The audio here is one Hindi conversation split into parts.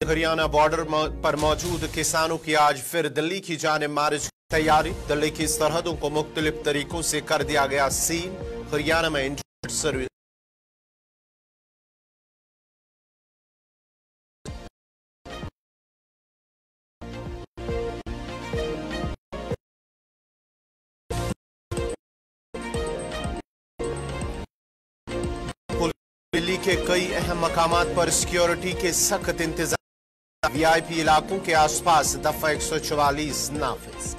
हरियाणा बॉर्डर पर मौजूद किसानों की आज फिर दिल्ली की जाने मार्च की तैयारी। दिल्ली की सरहदों को मुख्तलिफ़ तरीकों से कर दिया गया सील। हरियाणा में इंटरनेट सर्विस दिल्ली के कई अहम मकामात पर सिक्योरिटी के सख्त इंतज़ाम। वीआईपी इलाकों के आसपास दफ़ा एक सौ चवालीस नाफिज।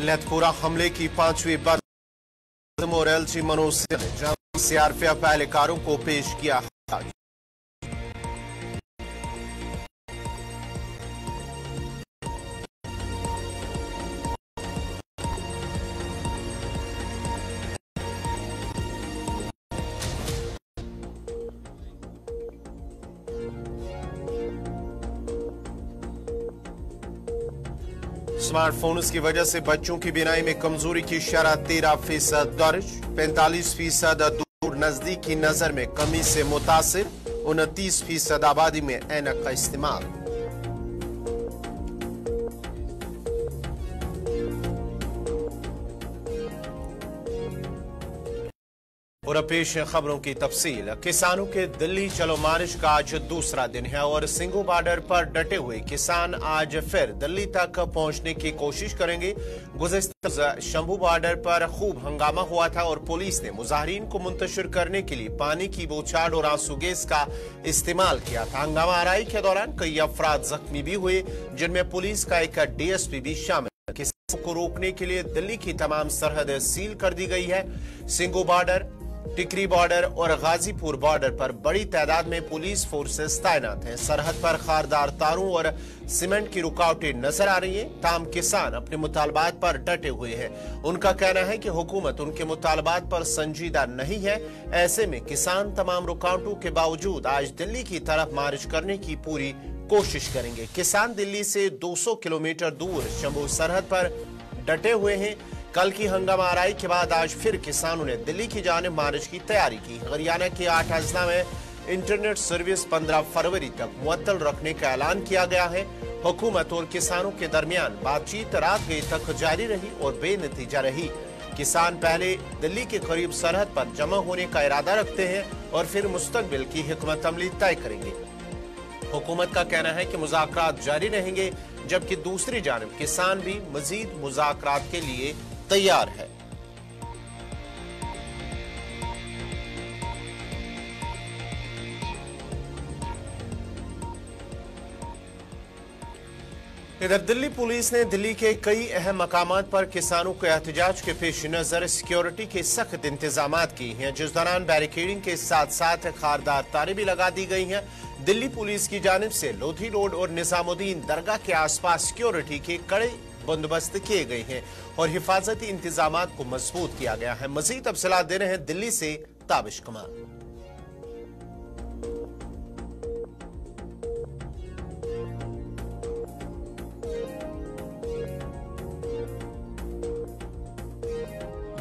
लथपुरा हमले की पांचवी बार और एलची मनोज सिंह ने सीआरपीएफ एहलकारों को पेश किया स्मार्टफोन्स की वजह से बच्चों की बिनाई में कमज़ोरी की शरह तेरह फ़ीसद दर्ज, पैंतालीस फ़ीसद दूर नजदीकी नज़र में कमी से मुतासर, उनतीस फ़ीसद आबादी में एनक का इस्तेमाल। और पेश खबरों की तफसील। किसानों के दिल्ली चलो मार्च का आज दूसरा दिन है और सिंगू बॉर्डर पर डटे हुए किसान आज फिर दिल्ली तक पहुँचने की कोशिश करेंगे। गुजशत शंभू बॉर्डर पर खूब हंगामा हुआ था और पुलिस ने मुजाहरीन को मुंतशिर करने के लिए पानी की बोछाड़ और आँसू गैस का इस्तेमाल किया था। हंगामा आराई के दौरान कई अफराद जख्मी भी हुए, जिनमें पुलिस का एक डीएसपी भी शामिल को रोकने के लिए दिल्ली की तमाम सरहद सील कर दी गई है। सिंगू बॉर्डर टिकरी बॉर्डर और गाजीपुर बॉर्डर पर बड़ी तादाद में पुलिस फोर्सेस तैनात हैं। सरहद पर खारदार तारों और सीमेंट की रुकावटें नज़र आ रही हैं। ताम किसान अपने मुतालबात पर डटे हुए हैं। उनका कहना है कि हुकूमत उनके मुतालबात पर संजीदा नहीं है। ऐसे में किसान तमाम रुकावटों के बावजूद आज दिल्ली की तरफ़ मार्च करने की पूरी कोशिश करेंगे। किसान दिल्ली से 200 किलोमीटर दूर शंभू सरहद पर डटे हुए हैं। कल की हंगामा आराई के बाद आज फिर किसानों ने दिल्ली की जाने मार्च की तैयारी की। हरियाणा के आठ अजला में इंटरनेट सर्विस 15 फरवरी तक मुअत्तल रखने का ऐलान किया गया है। हुकूमत और किसानों के दरमियान बातचीत रात गई तक जारी रही और बेनतीजा रही। किसान पहले दिल्ली के करीब सरहद पर जमा होने का इरादा रखते हैं और फिर मुस्तकबिल की हिकमत अमली तय करेंगे। हुकूमत का कहना है कि मुजाकर जारी रहेंगे, जबकि दूसरी जानब किसान भी मजीद मुजाकर के लिए तैयार है। इधर दिल्ली पुलिस ने दिल्ली के कई अहम मकाम पर किसानों के एहतजाज के पेश नज़र सिक्योरिटी के सख्त इंतज़ाम किए हैं, जिस दौरान बैरिकेडिंग के साथ साथ खारदार तारे भी लगा दी गई हैं। दिल्ली पुलिस की जानब से लोधी रोड और निजामुद्दीन दरगाह के आसपास सिक्योरिटी के कड़े बंदोबस्त किए गए हैं और हिफाजती इंतज़ाम को मज़बूत किया गया है। मजीद तफसला दे रहे हैं दिल्ली से ताबिश कुमार।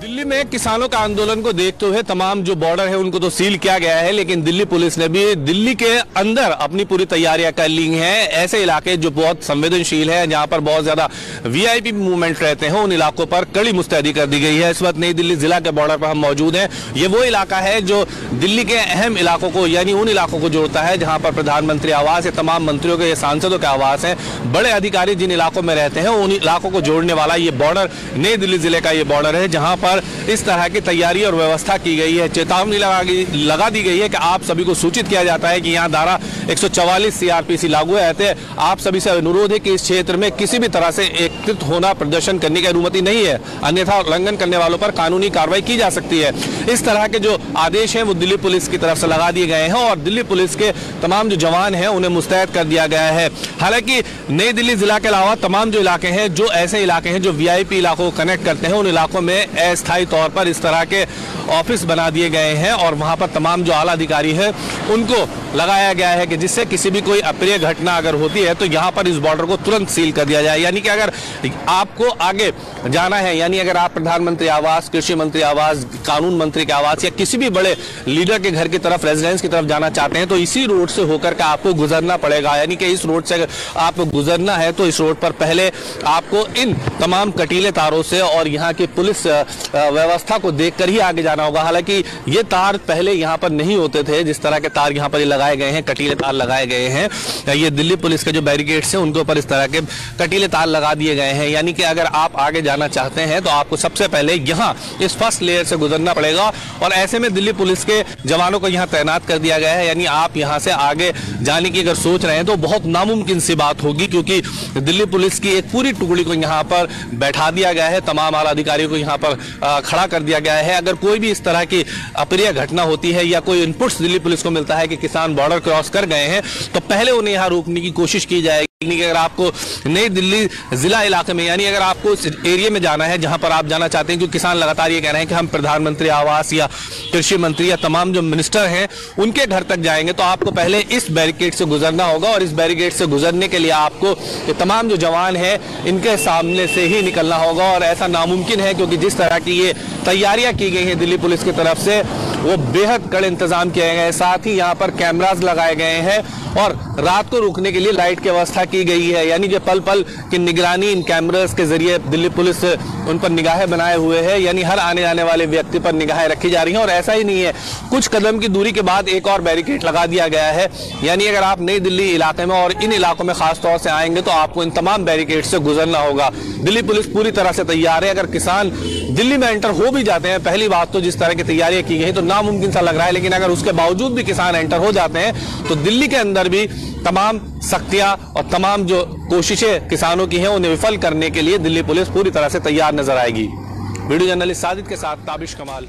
दिल्ली में किसानों का आंदोलन को देखते हुए तमाम जो बॉर्डर है, उनको तो सील किया गया है, लेकिन दिल्ली पुलिस ने भी दिल्ली के अंदर अपनी पूरी तैयारियाँ कर ली हैं। ऐसे इलाके जो बहुत संवेदनशील है, जहाँ पर बहुत ज़्यादा वीआईपी मूवमेंट रहते हैं, उन इलाकों पर कड़ी मुस्तैदी कर दी गई है। इस वक्त नई दिल्ली जिला के बॉर्डर पर हम मौजूद हैं। ये वो इलाका है जो दिल्ली के अहम इलाकों को, यानी उन इलाकों को जोड़ता है, जहाँ पर प्रधानमंत्री आवास या तमाम मंत्रियों के सांसदों के आवास है। बड़े अधिकारी जिन इलाकों में रहते हैं, उन इलाकों को जोड़ने वाला ये बॉर्डर, नई दिल्ली ज़िले का ये बॉर्डर है, जहाँ पर पर इस तरह की तैयारी और व्यवस्था की गई है। चेतावनी लगा लगा दी गई है कि आप सभी को सूचित किया जाता है कि यहाँ धारा 144 सीआरपीसी लागू है। ऐसे आप सभी से अनुरोध है कि इस क्षेत्र में किसी भी तरह से एकत्रित होना प्रदर्शन करने की अनुमति नहीं है। अन्यथा उल्लंघन करने वालों पर कानूनी कार्रवाई की जा सकती है। इस तरह के जो आदेश हैं, वो दिल्ली पुलिस की तरफ़ से लगा दिए गए हैं और दिल्ली पुलिस के तमाम जो जवान हैं, उन्हें मुस्तैद कर दिया गया है। हालाँकि नई दिल्ली जिला के अलावा तमाम जो इलाके हैं, जो ऐसे इलाके हैं जो वीआईपी इलाकों को कनेक्ट करते हैं, उन इलाकों में अस्थायी तौर पर इस तरह के ऑफ़िस बना दिए गए हैं और वहाँ पर तमाम जो आला अधिकारी हैं, उनको लगाया गया है कि जिससे किसी भी कोई अप्रिय घटना अगर होती है तो यहाँ पर इस बॉर्डर को तुरंत सील कर दिया जाए। यानी कि अगर आपको आगे जाना है, यानी अगर आप प्रधानमंत्री आवास, कृषि मंत्री आवास, कानून मंत्री के आवास, या किसी भी बड़े लीडर के घर की तरफ़ रेजिडेंस की तरफ़ जाना चाहते हैं तो इसी रोड से होकर के आपको गुजरना पड़ेगा। यानी कि इस रोड से अगर आपको गुजरना है तो इस रोड पर पहले आपको इन तमाम कटीले तारों से और यहाँ की पुलिस व्यवस्था को देखकर ही आगे जाना होगा। हालाँकि ये तार पहले यहाँ पर नहीं होते थे, जिस तरह के तार यहाँ पर लगाए गए हैं, कटीले तार लगाए गए हैं। ये दिल्ली पुलिस के जो बैरिकेड्स हैं, उनके ऊपर इस तरह के कटीले तार लगा दिए गए हैं। यानी कि अगर आप आगे जाना चाहते हैं तो आपको सबसे पहले यहाँ, इस फ़र्स्ट लेयर से गुजरना पड़ेगा। और ऐसे में दिल्ली पुलिस के जवानों को यहाँ तैनात कर दिया गया है। यानी आप यहाँ से आगे जाने की अगर सोच रहे हैं तो बहुत नामुमकिन सी बात होगी, क्योंकि दिल्ली पुलिस की एक पूरी टुकड़ी को यहाँ पर बैठा दिया गया है। तमाम आला अधिकारियों को यहाँ पर खड़ा कर दिया गया है। अगर कोई भी इस तरह की अप्रिय घटना होती है, या कोई इनपुट्स दिल्ली पुलिस को मिलता है कि किसान बॉर्डर क्रॉस कर गए हैं तो पहले उन्हें यहाँ रोकने की कोशिश की जाएगी। अगर आपको नई दिल्ली जिला इलाके में, यानी अगर आपको इस एरिया में जाना है जहाँ पर आप जाना चाहते हैं, क्योंकि किसान लगातार ये कह रहे हैं कि हम प्रधानमंत्री आवास या कृषि मंत्री या तमाम जो मिनिस्टर हैं, उनके घर तक जाएँगे तो आपको पहले इस बैरिकेड से गुजरना होगा और इस बैरिकेड से गुजरने के लिए आपको तमाम जो जवान है, इनके सामने से ही निकलना होगा। और ऐसा नामुमकिन है, क्योंकि जिस तरह की ये तैयारियाँ की गई हैं दिल्ली पुलिस की तरफ़ से, वो बेहद कड़े इंतज़ाम किए गए हैं। साथ ही यहाँ पर कैमराज लगाए गए हैं और रात को रुकने के लिए लाइट की व्यवस्था की गई है। यानी जो पल पल की निगरानी इन कैमरास के ज़रिए दिल्ली पुलिस उन पर निगाहें बनाए हुए है। यानी हर आने जाने वाले व्यक्ति पर निगाहें रखी जा रही हैं और ऐसा ही नहीं है। कुछ कदम की दूरी के बाद एक और बैरिकेड लगा दिया गया है। यानी अगर आप नई दिल्ली इलाके में और इन इलाकों में खास तौर से आएँगे तो आपको इन तमाम बैरिकेड से गुजरना होगा। दिल्ली पुलिस पूरी तरह से तैयार है। अगर किसान दिल्ली में एंटर हो भी जाते हैं, पहली बात तो जिस तरह की तैयारियाँ की गई तो नामुमकिन सा लग रहा है, लेकिन अगर उसके बावजूद भी किसान एंटर हो जाते हैं तो दिल्ली के अंदर भी तमाम सख्तियाँ और तमाम जो कोशिशें किसानों की हैं, उन्हें विफल करने के लिए दिल्ली पुलिस पूरी तरह से तैयार नज़र आएगी। वीडियो जर्नलिस्ट साजिद के साथ ताबिश कमाल।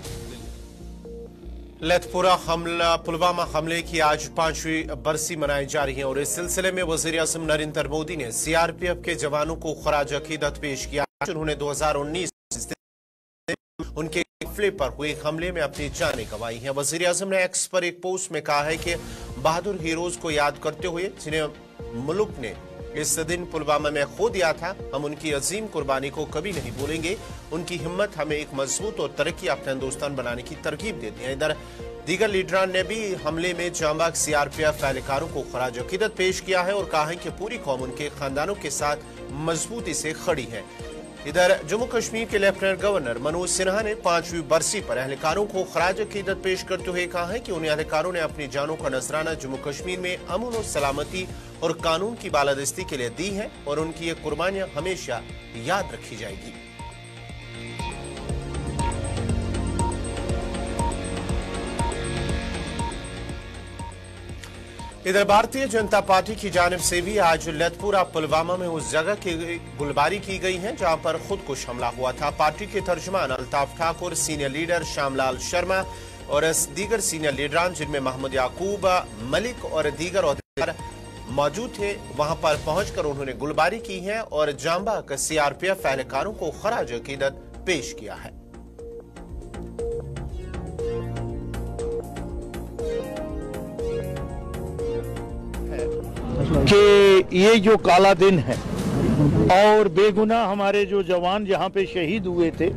लथपुरा हमला, पुलवामा हमले की आज पांचवी बरसी मनाई जा रही है और इस सिलसिले में वज़ीर अजम नरेंद्र मोदी ने सीआरपीएफ के जवानों को खराज अकीदत पेश किया। उन्होंने 2019 उनके काफिले पर हुए हमले में अपनी जानें गंवाई हैं। वज़ीर अजम ने एक्स पर एक पोस्ट में कहा है कि बहादुर हीरोज को याद करते हुए जिन्हें मुल्क ने इस दिन पुलवामा में खो दिया था। हम उनकी अजीम कुर्बानी को कभी नहीं भूलेंगे। उनकी हिम्मत हमें एक मज़बूत और तरक्की याफ्ता हिंदुस्तान बनाने की तरकीब देती है। इधर, दीगर लीडरान ने भी हमले में जामबाग सीआरपीएफ एहलकारों को खराज अकीदत पेश किया है और कहा है कि पूरी कौम उनके खानदानों के साथ मजबूती से खड़ी है। इधर जम्मू कश्मीर के लेफ्टिनेंट गवर्नर मनोज सिन्हा ने पांचवी बरसी पर एहलकारों को खराज अकीदत पेश करते हुए कहा है कि उन एहलकारों ने अपनी जानों का नजराना जम्मू कश्मीर में अमन और सलामती और कानून की बालादस्ती के लिए दी है और उनकी ये कुर्बानियाँ हमेशा याद रखी जाएगी। इधर भारतीय जनता पार्टी की जानब से भी आज लतपुरा पुलवामा में उस जगह की गुलबारी की गई है, जहाँ पर खुद कुछ हमला हुआ था। पार्टी के तर्जमान अल्ताफ ठाकुर, सीनियर लीडर श्यामलाल शर्मा और दीगर सीनियर लीडरान, जिनमें मोहम्मद याकूब, मलिक और दीगर मौजूद थे, वहाँ पर पहुंचकर उन्होंने गुलबारी की है और जाम्बा सीआरपीएफ एहलकारों को खराज अकीदत पेश किया है। कि ये जो काला दिन है और बेगुना हमारे जो जवान यहाँ पे शहीद हुए थे,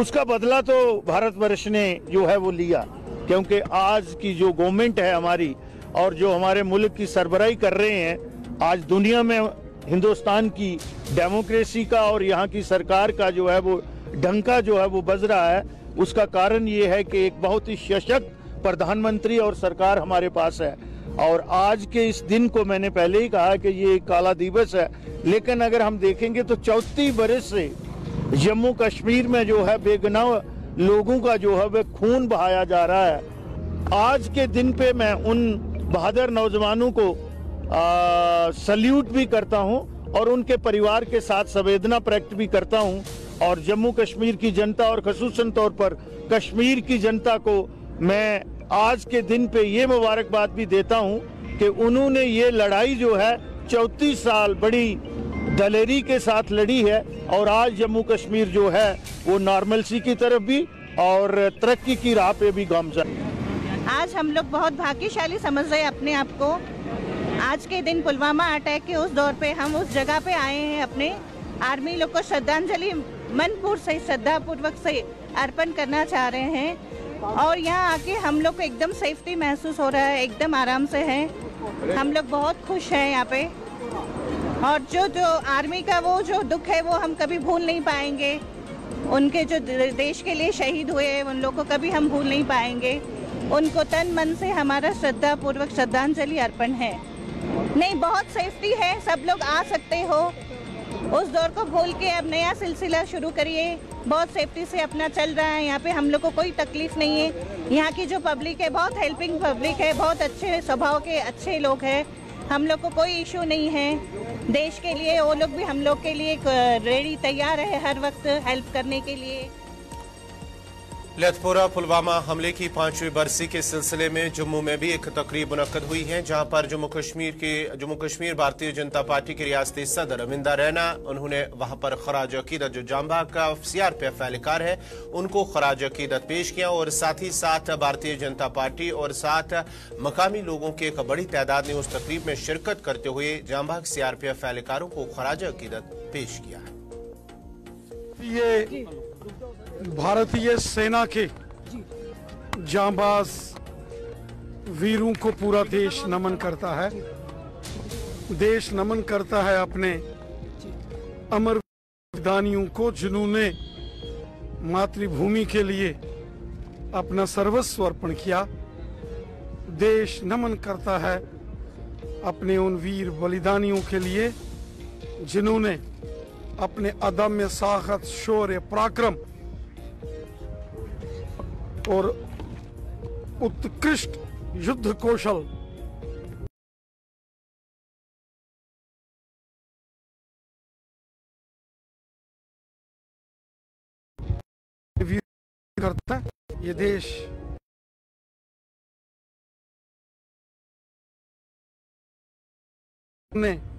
उसका बदला तो भारतवर्ष ने जो है वो लिया, क्योंकि आज की जो गवर्नमेंट है हमारी और जो हमारे मुल्क की सरबराही कर रहे हैं, आज दुनिया में हिंदुस्तान की डेमोक्रेसी का और यहाँ की सरकार का जो है वो ढंका जो है वो बज रहा है, उसका कारण ये है कि एक बहुत ही सशक्त प्रधानमंत्री और सरकार हमारे पास है। और आज के इस दिन को मैंने पहले ही कहा कि ये काला दिवस है, लेकिन अगर हम देखेंगे तो चौथी बरस से जम्मू कश्मीर में जो है बेगनाव लोगों का जो है वह खून बहाया जा रहा है। आज के दिन पे मैं उन बहादुर नौजवानों को सल्यूट भी करता हूँ और उनके परिवार के साथ संवेदना प्रकट भी करता हूँ। और जम्मू कश्मीर की जनता और खसूस तौर पर कश्मीर की जनता को मैं आज के दिन पे ये मुबारकबाद भी देता हूँ कि उन्होंने ये लड़ाई जो है, चौतीस साल बड़ी दलेरी के साथ लड़ी है और आज जम्मू कश्मीर जो है, वो नॉर्मलसी की तरफ़ भी और तरक्की की राह पे भी गामजन आज हम लोग बहुत भाग्यशाली समझ रहे अपने आप को। आज के दिन पुलवामा अटैक के उस दौर पे हम उस जगह पे आए हैं अपने आर्मी लोग को श्रद्धांजलि मनपूर से श्रद्धा पूर्वक से अर्पण करना चाह रहे हैं। और यहाँ आके हम लोग को एकदम सेफ्टी महसूस हो रहा है, एकदम आराम से है। हम लोग बहुत खुश हैं यहाँ पे। और जो जो आर्मी का वो जो दुख है, वो हम कभी भूल नहीं पाएँगे। उनके जो देश के लिए शहीद हुए हैं, उन लोग को कभी हम भूल नहीं पाएँगे। उनको तन मन से हमारा श्रद्धा पूर्वक श्रद्धांजलि अर्पण है। नहीं, बहुत सेफ्टी है। सब लोग आ सकते हो। उस दौर को भूल के अब नया सिलसिला शुरू करिए। बहुत सेफ्टी से अपना चल रहा है। यहाँ पे हम लोग को कोई तकलीफ़ नहीं है। यहाँ की जो पब्लिक है, बहुत हेल्पिंग पब्लिक है। बहुत अच्छे स्वभाव के अच्छे लोग हैं। हम लोग को कोई इशू नहीं है। देश के लिए, वो लोग भी हम लोग के लिए रेडी तैयार है हर वक्त हेल्प करने के लिए। लथपुरा पुलवामा हमले की पांचवी बरसी के सिलसिले में जम्मू में भी एक तकरीब मुनद हुई है, जहाँ पर जम्मू कश्मीर के, जम्मू कश्मीर भारतीय जनता पार्टी के रियासती सदर अमिंदा रैना, उन्होंने वहाँ पर खराज अकीदत, जो जाम्बा का सीआरपीएफ एहलकार है, उनको खराज अकीदत पेश किया और साथ ही साथ भारतीय जनता पार्टी और साथ मकामी लोगों की एक बड़ी तादाद ने उस तकरीब में शिरकत करते हुए जाम्बा सीआरपीएफ एहलकारों को खराज अकीदत पेश किया ये भारतीय सेना के जांबाज वीरों को पूरा देश नमन करता है। देश नमन करता है अपने अमर दानियों को जिन्होंने मातृभूमि के लिए अपना सर्वस्व अर्पण किया। देश नमन करता है अपने उन वीर बलिदानियों के लिए जिन्होंने अपने अदम्य साहत शौर्य पराक्रम और उत्कृष्ट युद्ध कौशल। करता है ये देश। ने